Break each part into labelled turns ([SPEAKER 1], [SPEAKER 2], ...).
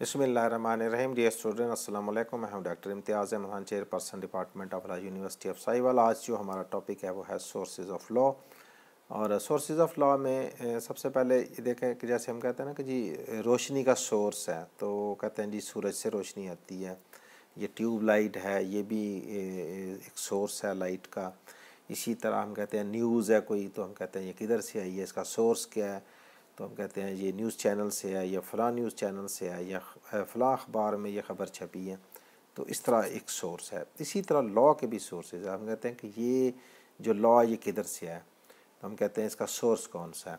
[SPEAKER 1] بسم اللہ الرحمن الرحیم ڈیئر اسٹوڈنٹ السلام علیکم میں ہوں doctor Imtiaz Ahmed chairperson department of law university of Sahiwal آج جو ہمارا ٹاپک ہے وہ ہے سورسز آف لا اور سورسز آف لا میں سب سے پہلے یہ دیکھیں کہ جیسے ہم کہتے ہیں نا کہ جی روشنی کا سورس ہے تو کہتے ہیں جی سورج سے روشنی آتی ہے یہ ٹیوب لائٹ ہے یہ بھی ایک سورس ہے لائٹ کا اسی طرح ہم کہتے ہیں نیوز ہے کوئی تو ہم کہتے ہیں یہ کدھر سے آئی ہے اس کا سورس کیا ہے تو ہم کہتے ہیں یہ نیوز چینل سے ہے یا فلاں نیوز چینل سے ہے یا فلاں اخبار میں یہ خبر چھپی ہے۔ تو اس طرح ایک سورس ہے۔ اسی طرح لاء کے بھی سورسز ہیں۔ ہم کہتے ہیں کہ یہ جو لاء یہ کدھر سے ہے؟ تو ہم کہتے ہیں اس کا سورس کون سا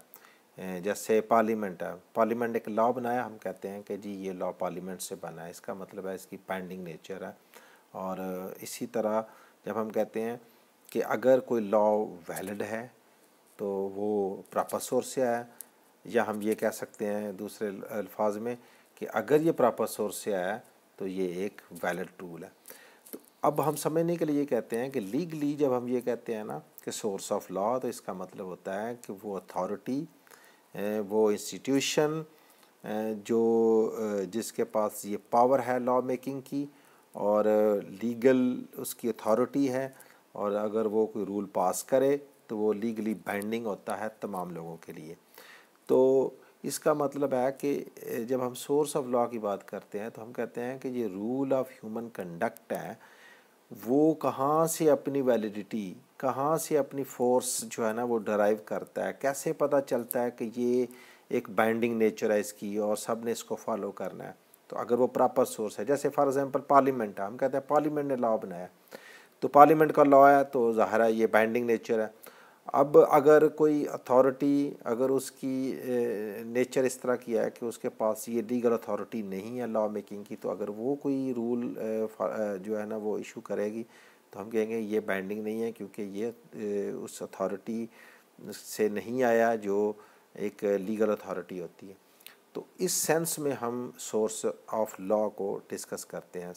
[SPEAKER 1] ہے؟ جیسے پارلیمنٹ ہے۔ پارلیمنٹ ایک لاء بنایا، ہم کہتے ہیں کہ جی یہ لاء پارلیمنٹ سے بنا ہے۔ اس کا مطلب ہے اس کی پینڈنگ نیچر ہے۔ اور اسی طرح جب ہم کہتے ہیں کہ اگر کوئی لاء ویلڈ ہے، تو وہ پراپر سورس سے آیا یا ہم یہ کہہ سکتے ہیں دوسرے الفاظ میں کہ اگر یہ پراپر سورس سے آیا تو یہ ایک ویلڈ ٹول ہے۔ تو اب ہم سمجھنے کے لیے یہ کہتے ہیں کہ لیگلی جب ہم یہ کہتے ہیں نا کہ سورس آف لا تو اس کا مطلب ہوتا ہے کہ وہ اتھارٹی وہ انسٹیٹیوشن جو جس کے پاس یہ پاور ہے لا میکنگ کی اور لیگل اس کی اتھارٹی ہے اور اگر وہ کوئی رول پاس کرے تو وہ لیگلی بینڈنگ ہوتا ہے تمام لوگوں کے لیے۔ تو اس کا مطلب ہے کہ جب ہم سورس آف لا کی بات کرتے ہیں تو ہم کہتے ہیں کہ یہ رول آف ہیومن کنڈکٹ ہے، وہ کہاں سے اپنی ویلیڈیٹی کہاں سے اپنی فورس جو ہے نا وہ ڈرائیو کرتا ہے؟ کیسے پتہ چلتا ہے کہ یہ ایک بائنڈنگ نیچر ہے اس کی اور سب نے اس کو فالو کرنا ہے؟ تو اگر وہ پراپر سورس ہے، جیسے فار ایگزامپل پارلیمنٹ ہے، ہم کہتے ہیں پارلیمنٹ نے لا بنایا تو پارلیمنٹ کا لا ہے، تو ظاہر ہے یہ بائنڈنگ نیچر ہے۔ اب اگر کوئی اتھارٹی اگر اس کی نیچر اس طرح کیا ہے کہ اس کے پاس یہ لیگل اتھارٹی نہیں ہے لا میکنگ کی، تو اگر وہ کوئی رول جو ہے نا وہ ایشو کرے گی، تو ہم کہیں گے یہ بینڈنگ نہیں ہے کیونکہ یہ اس اتھارٹی سے نہیں آیا جو ایک لیگل اتھارٹی ہوتی ہے۔ تو اس سینس میں ہم سورس آف لا کو ڈسکس کرتے ہیں۔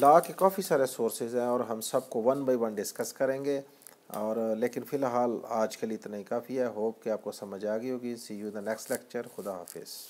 [SPEAKER 1] لا کے کافی سارے سورسز ہیں اور ہم سب کو ون بائی ون ڈسکس کریں گے۔ اور لیکن فی الحال آج کے لیے اتنا ہی کافی ہے۔ ہوپ کہ آپ کو سمجھ آ گئی ہوگی۔ See you the next lecture خدا حافظ۔